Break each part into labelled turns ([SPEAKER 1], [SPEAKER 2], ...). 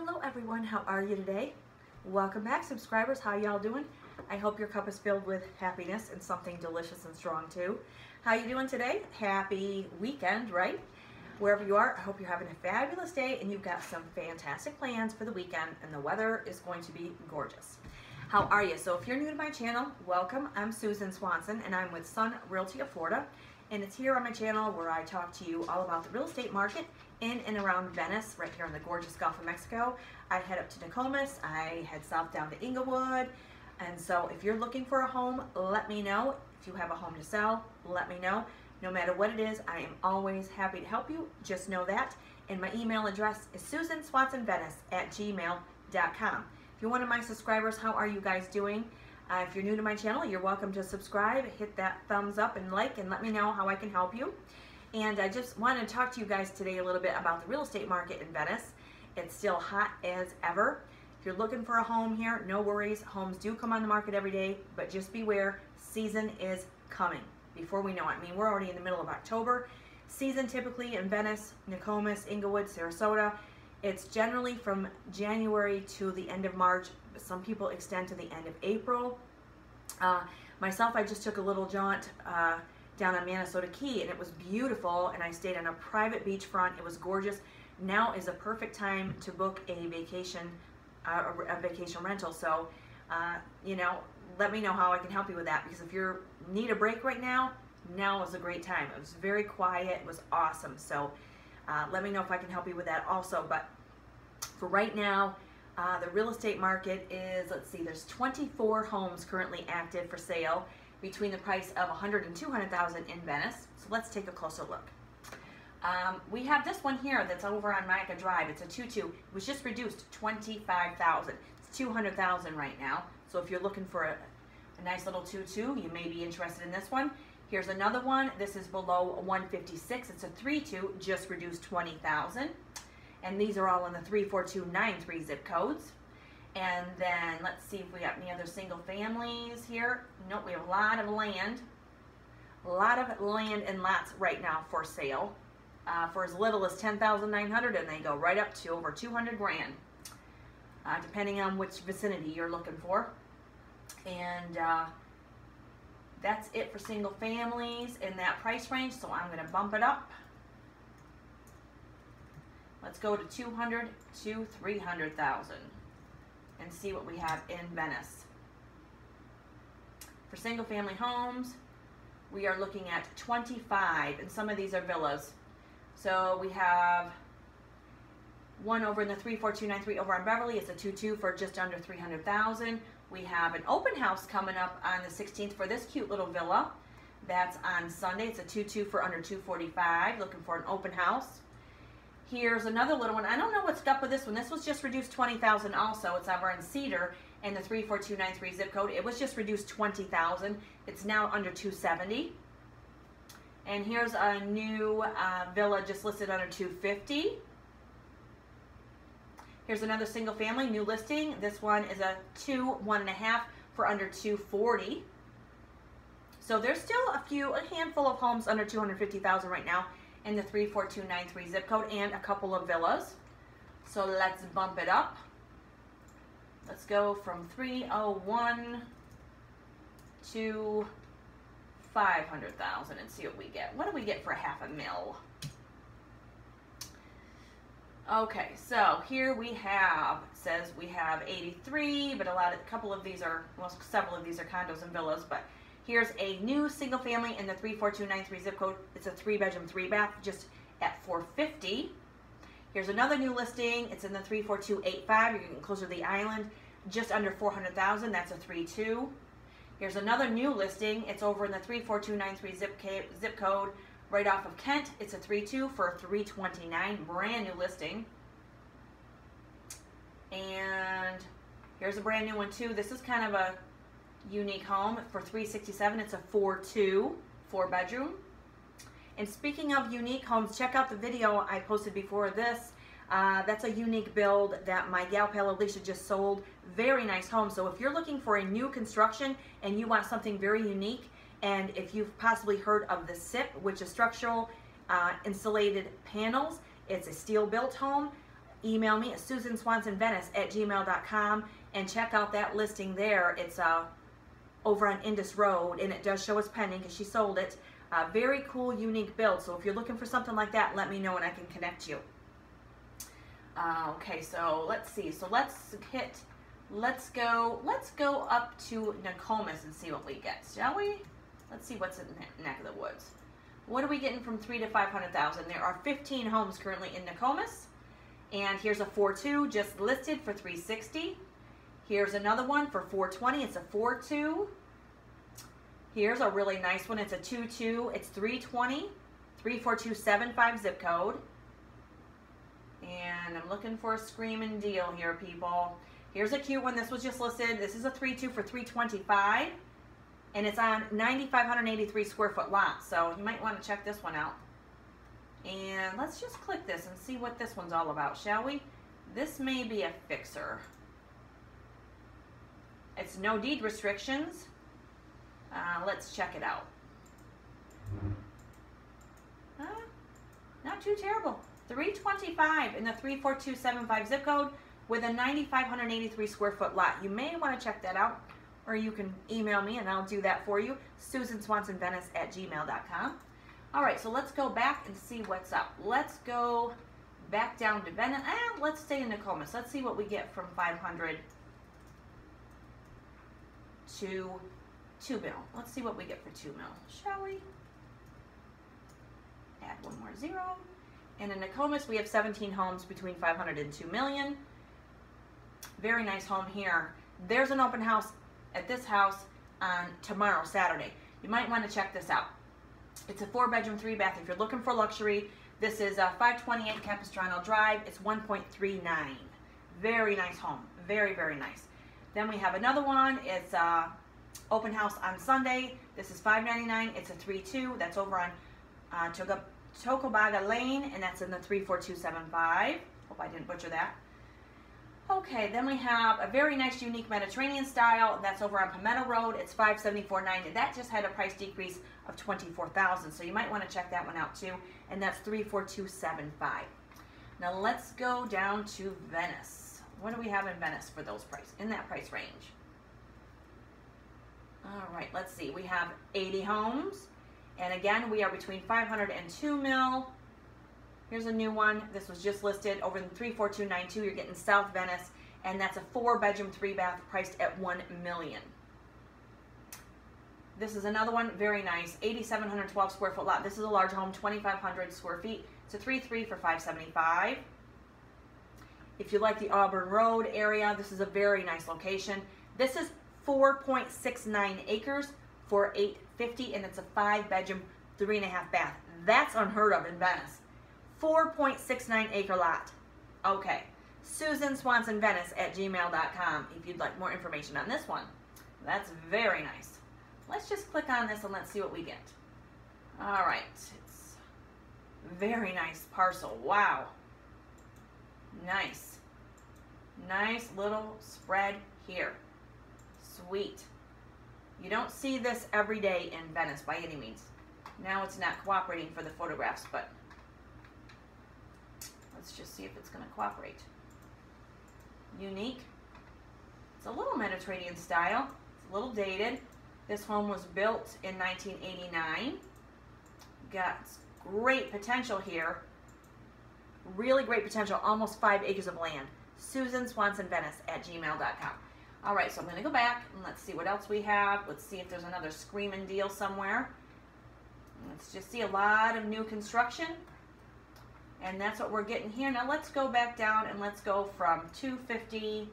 [SPEAKER 1] Hello everyone, how are you today? Welcome back subscribers, how y'all doing? I hope your cup is filled with happiness and something delicious and strong too. How you doing today? Happy weekend, right? Wherever you are, I hope you're having a fabulous day and you've got some fantastic plans for the weekend and the weather is going to be gorgeous. How are you? So if you're new to my channel, welcome. I'm Susan Swanson and I'm with Sun Realty of Florida and it's here on my channel where I talk to you all about the real estate market in and around Venice, right here in the gorgeous Gulf of Mexico. I head up to Nokomis, I head south down to Englewood, and so if you're looking for a home, let me know. If you have a home to sell, let me know. No matter what it is, I am always happy to help you. Just know that. And my email address is susanswansonvenice at gmail.com. If you're one of my subscribers, how are you guys doing? Uh, if you're new to my channel, you're welcome to subscribe, hit that thumbs up and like, and let me know how I can help you. And I just want to talk to you guys today a little bit about the real estate market in Venice. It's still hot as ever. If you're looking for a home here, no worries. Homes do come on the market every day, but just beware, season is coming before we know it. I mean, we're already in the middle of October. Season typically in Venice, Nokomis, Englewood, Sarasota, it's generally from January to the end of March. Some people extend to the end of April. Uh, myself, I just took a little jaunt uh, down on Manasota Key and it was beautiful and I stayed on a private beachfront. It was gorgeous. Now is a perfect time to book a vacation, uh, a vacation rental. So, uh, you know, let me know how I can help you with that because if you need a break right now, now is a great time. It was very quiet. It was awesome. So uh, let me know if I can help you with that also. But for right now, uh, the real estate market is, let's see, there's 24 homes currently active for sale between the price of 100 and 200,000 in Venice. So let's take a closer look. Um, we have this one here that's over on Micah Drive. It's a 2-2. It was just reduced 25,000. It's 200,000 right now. So if you're looking for a, a nice little 2-2, you may be interested in this one. Here's another one. This is below 156. It's a 3-2, just reduced 20,000. And these are all in the 34293 zip codes. And then let's see if we got any other single families here. Nope, we have a lot of land. A lot of land and lots right now for sale. Uh, for as little as 10900 and they go right up to over 200 grand. Uh, depending on which vicinity you're looking for. And uh, that's it for single families in that price range. So I'm going to bump it up. Let's go to 200 to 300,000 and see what we have in Venice. For single family homes, we are looking at 25 and some of these are villas. So we have one over in the 34293 over on Beverly. It's a 2-2 for just under 300,000. We have an open house coming up on the 16th for this cute little villa. That's on Sunday. It's a 2-2 for under 245. Looking for an open house. Here's another little one. I don't know what's up with this one. This was just reduced 20,000 also. It's over in Cedar and the 34293 zip code. It was just reduced 20,000. It's now under 270. And here's a new uh, villa just listed under 250. Here's another single family, new listing. This one is a two, one and a half for under 240. So there's still a few, a handful of homes under 250,000 right now in the 34293 zip code and a couple of villas. So let's bump it up. Let's go from 301 to 500,000 and see what we get. What do we get for half a mil? Okay, so here we have, says we have 83, but a lot of, a couple of these are, well, several of these are condos and villas, but here's a new single family in the 34293 zip code. It's a three bedroom, three bath, just at 450. Here's another new listing. It's in the 34285. You're getting closer to the island, just under 400,000. That's a 3-2. Here's another new listing. It's over in the 34293 zip, zip code right off of Kent. It's a 3-2 for 329 brand new listing. And here's a brand new one too. This is kind of a unique home for 367. It's a 4-2, four bedroom. And speaking of unique homes, check out the video I posted before this. Uh, that's a unique build that my gal pal Alicia just sold. Very nice home. So if you're looking for a new construction and you want something very unique, and if you've possibly heard of the SIP, which is structural uh, insulated panels, it's a steel built home. email me at susanswansonvenice at gmail.com and check out that listing there. It's uh, over on Indus Road, and it does show us pending because she sold it. Uh, very cool, unique build. So if you're looking for something like that, let me know and I can connect you. Uh, okay, so let's see. So let's hit, let's go, let's go up to Nokomis and see what we get, shall we? Let's see what's in the neck of the woods. What are we getting from three to 500,000? There are 15 homes currently in Nokomis. And here's a 4-2 just listed for 360. Here's another one for 420. It's a 4-2. Here's a really nice one. It's a 2-2. It's 320, 34275 zip code. And I'm looking for a screaming deal here, people. Here's a cute one. This was just listed. This is a 3-2 for 325. And it's on 9,583 square foot lot. So you might want to check this one out. And let's just click this and see what this one's all about, shall we? This may be a fixer. It's no deed restrictions. Uh, let's check it out. Uh, not too terrible. 325 in the 34275 zip code with a 9,583 square foot lot. You may want to check that out or you can email me and I'll do that for you. SusanSwansonVenice at gmail.com. All right, so let's go back and see what's up. Let's go back down to Venice. and let's stay in Nokomis. Let's see what we get from 500 to 2 mil. Let's see what we get for 2 mil, shall we? Add one more zero. And in Nokomis, we have 17 homes between 500 and 2 million. Very nice home here. There's an open house at this house on tomorrow, Saturday. You might want to check this out. It's a four bedroom, three bath. If you're looking for luxury, this is a 528 Capistrano Drive. It's 1.39. Very nice home. Very, very nice. Then we have another one. It's uh, open house on Sunday. This is 5.99. It's a 3-2. That's over on uh, Tocobaga Lane, and that's in the 34275. Hope I didn't butcher that. Okay, then we have a very nice, unique Mediterranean style. That's over on Palmetto Road. It's 574.90. That just had a price decrease of 24,000. So you might want to check that one out too. And that's 34275. Now let's go down to Venice. What do we have in Venice for those price in that price range? All right, let's see. We have 80 homes. And again, we are between 500 and 2 mil. Here's a new one. This was just listed over in 34292. You're getting South Venice, and that's a four bedroom, three bath priced at 1 million. This is another one, very nice, 8,712 square foot lot. This is a large home, 2,500 square feet. It's a 3-3 for 575. If you like the Auburn Road area, this is a very nice location. This is 4.69 acres for 850, and it's a five bedroom, three and a half bath. That's unheard of in Venice. 4.69 acre lot. Okay. Susan Swanson Venice at gmail.com if you'd like more information on this one. That's very nice. Let's just click on this and let's see what we get. All right. It's very nice parcel. Wow. Nice. Nice little spread here. Sweet. You don't see this every day in Venice by any means. Now it's not cooperating for the photographs, but Let's just see if it's going to cooperate. Unique. It's a little Mediterranean style. It's a little dated. This home was built in 1989. Got great potential here. Really great potential. Almost five acres of land. Susan Swanson Venice at gmail.com. All right, so I'm going to go back and let's see what else we have. Let's see if there's another screaming deal somewhere. Let's just see a lot of new construction. And that's what we're getting here. Now let's go back down and let's go from 250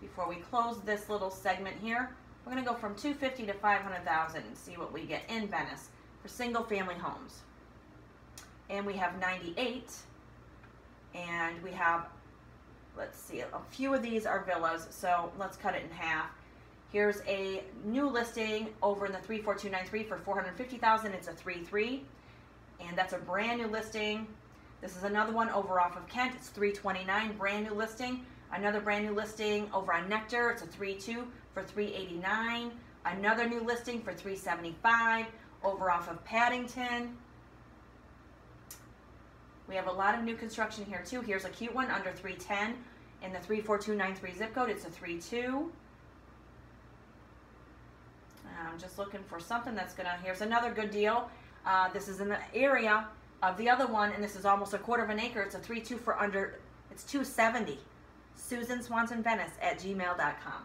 [SPEAKER 1] before we close this little segment here. We're going to go from 250 to 500,000 and see what we get in Venice for single family homes. And we have 98 and we have let's see a few of these are villas so let's cut it in half here's a new listing over in the 34293 for 450,000 it's a 3-3 and that's a brand new listing this is another one over off of Kent. It's 329 brand new listing. Another brand new listing over on Nectar. It's a 3-2 for 389. Another new listing for 375 over off of Paddington. We have a lot of new construction here too. Here's a cute one under 310 in the 34293 zip code. It's a 32. I'm just looking for something that's gonna, here's another good deal. Uh, this is in the area of the other one, and this is almost a quarter of an acre. It's a 3-2 for under, it's 270. Susan Swanson Venice at gmail.com.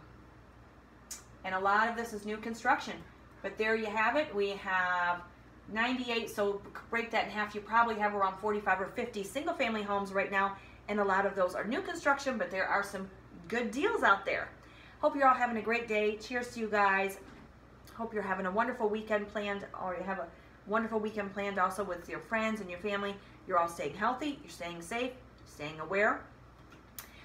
[SPEAKER 1] And a lot of this is new construction. But there you have it. We have 98, so break that in half. You probably have around 45 or 50 single family homes right now, and a lot of those are new construction, but there are some good deals out there. Hope you're all having a great day. Cheers to you guys. Hope you're having a wonderful weekend planned, or you have a wonderful weekend planned also with your friends and your family. You're all staying healthy, you're staying safe, staying aware.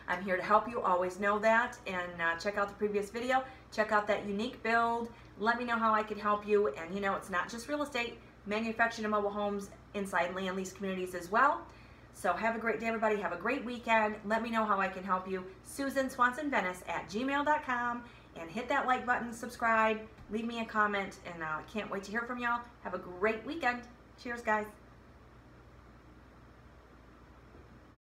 [SPEAKER 1] I'm here to help you, always know that. And uh, check out the previous video. Check out that unique build. Let me know how I can help you. And you know, it's not just real estate, manufactured and mobile homes inside land lease communities as well. So have a great day, everybody. Have a great weekend. Let me know how I can help you. Susan Swanson Venice at gmail.com. And hit that like button, subscribe, leave me a comment, and uh, can't wait to hear from y'all. Have a great weekend. Cheers, guys.